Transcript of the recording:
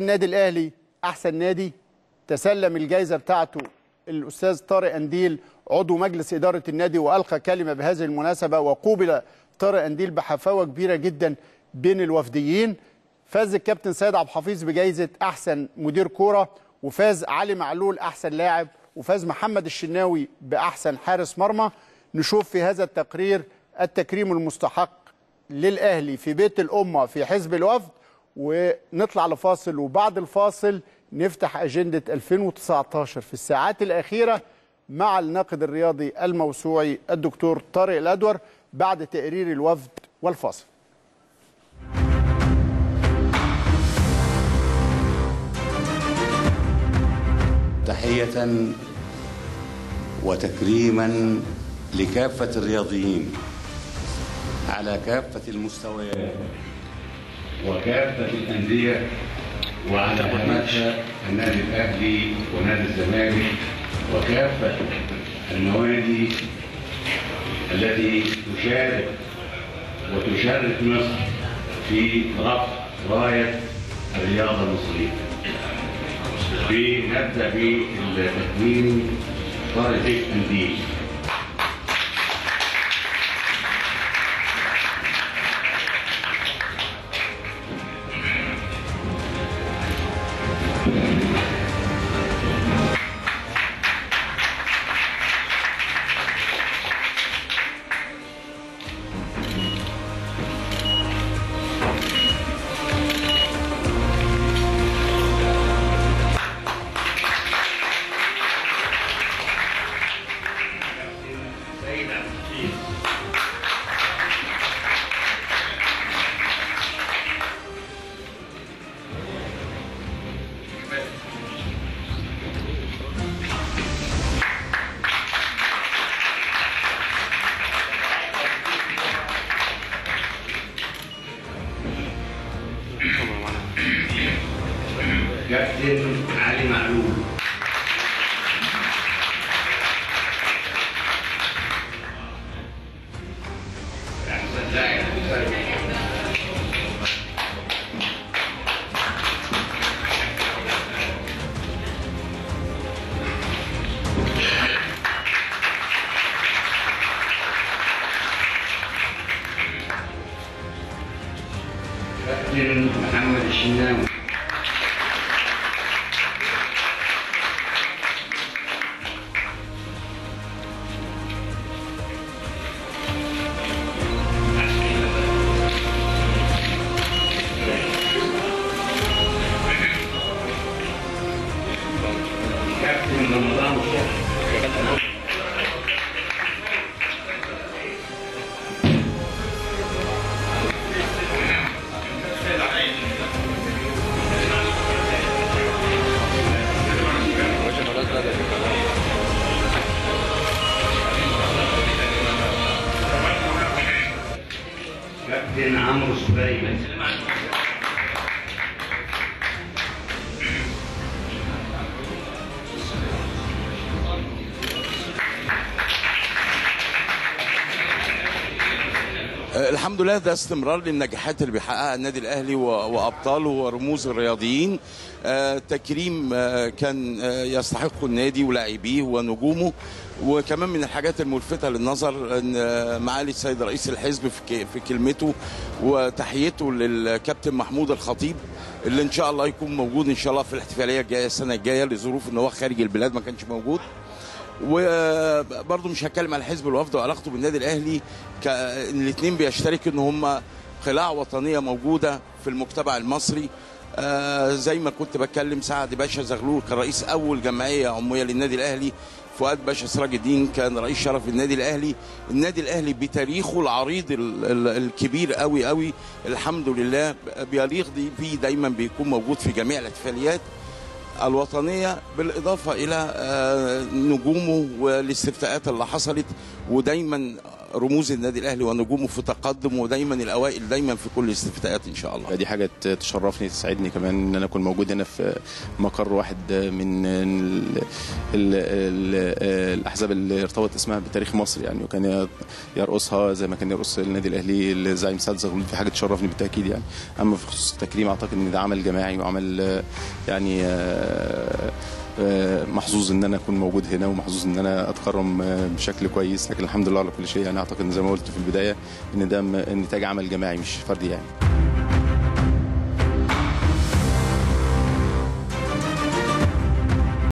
النادي الأهلي أحسن نادي تسلم الجائزه بتاعته الأستاذ طارق أنديل عضو مجلس إدارة النادي وألقى كلمة بهذه المناسبة وقوبل طارق أنديل بحفاوة كبيرة جدا بين الوفديين. فاز الكابتن سيد عبد الحفيظ بجائزه أحسن مدير كورة وفاز علي معلول أحسن لاعب وفاز محمد الشناوي بأحسن حارس مرمى. نشوف في هذا التقرير التكريم المستحق للأهلي في بيت الأمة في حزب الوفد ونطلع لفاصل وبعد الفاصل نفتح أجندة 2019 في الساعات الأخيرة مع الناقد الرياضي الموسوعي الدكتور طارق الأدور بعد تقرير الوفد والفاصل. تحية وتكريما لكافة الرياضيين على كافة المستويات. وكافة الأندية وعلى هامتها النادي الأهلي ونادي الزمالك وكافة النوادي التي تشارك وتشرف مصر في رفع راية الرياضة المصرية. نبدأ بالتكوين طارق أنديل كابتن علي معلول كابتن محمد الشناوي in Amr's very much. الحمد لله ده استمرار للنجاحات اللي بيحققها النادي الأهلي وابطاله ورموز الرياضيين. آه، تكريم آه، كان آه، يستحقه النادي ولاعبيه ونجومه. وكمان من الحاجات الملفتة للنظر آه، معالي السيد رئيس الحزب في كلمته وتحيته للكابتن محمود الخطيب اللي إن شاء الله يكون موجود إن شاء الله في الاحتفالية الجاية السنة الجاية لظروف إن هو خارج البلاد ما كانش موجود. وبرضه مش هتكلم على حزب الوفد وعلاقته بالنادي الأهلي. الاثنين بيشتركوا إن هم قلاع وطنية موجودة في المجتمع المصري. آه زي ما كنت بتكلم سعد باشا زغلول كان رئيس أول جمعية عمومية للنادي الأهلي. فؤاد باشا سراج الدين كان رئيس شرف النادي الأهلي. النادي الأهلي بتاريخه العريض ال- ال- الكبير قوي قوي الحمد لله بيليق فيه دايما بيكون موجود في جميع الاحتفاليات. الوطنية بالإضافة إلى آه، نجومه والاستفتاءات اللي حصلت ودايما رموز النادي الأهلي ونجومه في تقدم ودايما الأوائل دايما في كل الاستفتاءات إن شاء الله. دي حاجة تشرفني تسعدني كمان إن أنا أكون موجود هنا في مقر واحد من ال ال ال الأحزاب اللي ارتبط اسمها بتاريخ مصر يعني وكان يرقصها زي ما كان يرقص النادي الأهلي الزعيم سعد زغلول في حاجة تشرفني بالتأكيد يعني. أما في خصوص التكريم أعتقد إن ده عمل جماعي وعمل يعني محظوظ إن أنا أكون موجود هنا ومحظوظ إن أنا أتكرم بشكل كويس لكن الحمد لله على كل شيء. يعني أعتقد زي ما قلت في البداية إن ده نتاج عمل جماعي مش فردي يعني.